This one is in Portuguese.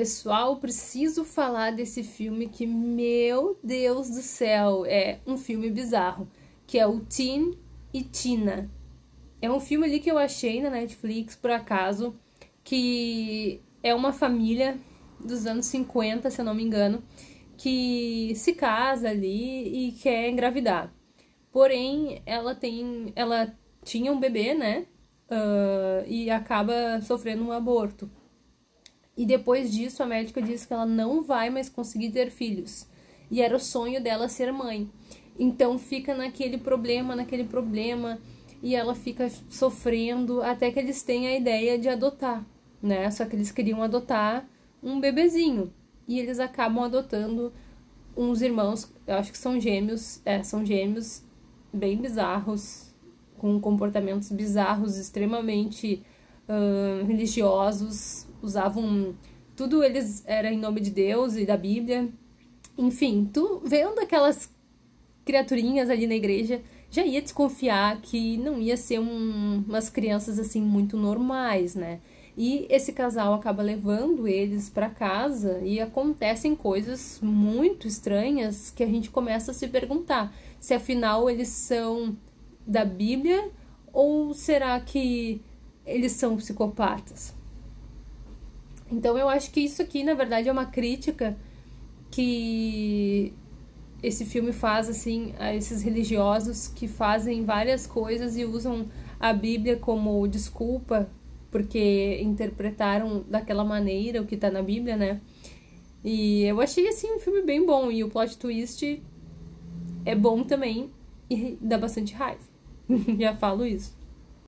Pessoal, preciso falar desse filme que, meu Deus do céu, é um filme bizarro, que é o Teen e Tina. É um filme ali que eu achei na Netflix, por acaso, que é uma família dos anos 50, se eu não me engano, que se casa ali e quer engravidar. Porém, ela tem, ela tinha um bebê, né? Uh, e acaba sofrendo um aborto. E depois disso, a médica disse que ela não vai mais conseguir ter filhos. E era o sonho dela ser mãe. Então fica naquele problema, naquele problema, e ela fica sofrendo até que eles têm a ideia de adotar, né? Só que eles queriam adotar um bebezinho. E eles acabam adotando uns irmãos, eu acho que são gêmeos, é, são gêmeos bem bizarros, com comportamentos bizarros, extremamente religiosos, usavam tudo eles era em nome de Deus e da Bíblia. Enfim, tu vendo aquelas criaturinhas ali na igreja, já ia desconfiar que não ia ser um, umas crianças assim muito normais, né? E esse casal acaba levando eles para casa e acontecem coisas muito estranhas que a gente começa a se perguntar se afinal eles são da Bíblia ou será que eles são psicopatas? Então eu acho que isso aqui, na verdade, é uma crítica que esse filme faz assim a esses religiosos que fazem várias coisas e usam a Bíblia como desculpa porque interpretaram daquela maneira o que tá na Bíblia, né? E eu achei assim um filme bem bom e o plot twist é bom também e dá bastante raiva. Já falo isso.